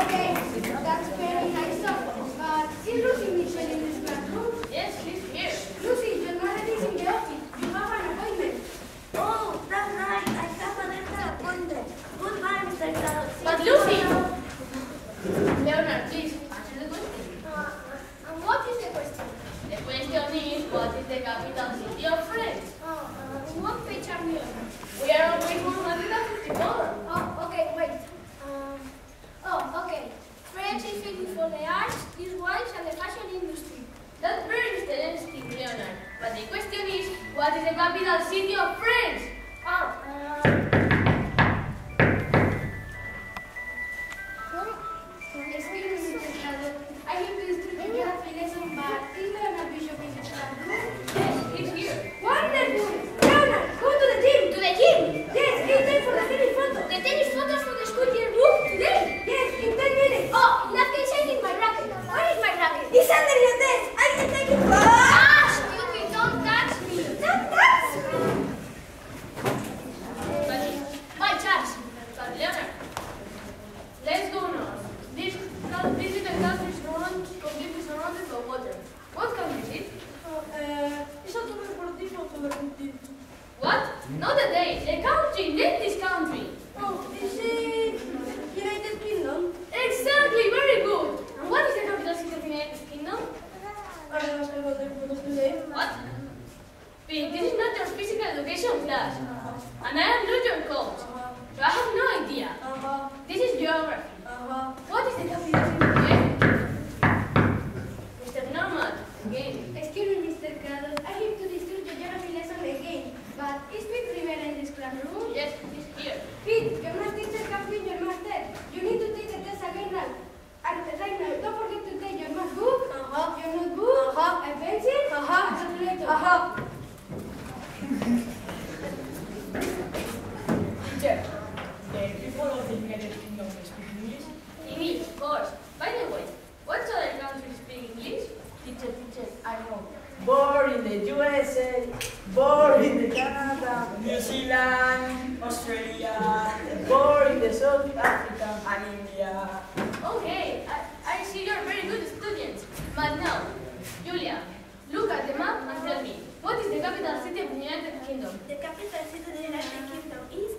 Okay, that's very nice of. But uh, is Lucy Mitchell in this? Yes, she's here. Lucy, the. You have an appointment. Oh, that's. I. Goodbye, Mr. But Lucy! Leonard, please, the question. Uh, and what is the question? The question is, what is the capital city of France? Oh, uh, what are on? We are on page Not a day, a country, let this country. Oh, is it United Kingdom? Exactly, very good. And what is the capital city of United Kingdom? I don't know what they're. What? This is not your physical education class. And I am not your coach. So I have no idea. the USA, born in the Canada, New Zealand, Australia, born in the South Africa and India. Okay, I, I see you're very good student. But now, Julia, look at the map and tell me, what is the capital city of the United Kingdom? The capital city of the United Kingdom is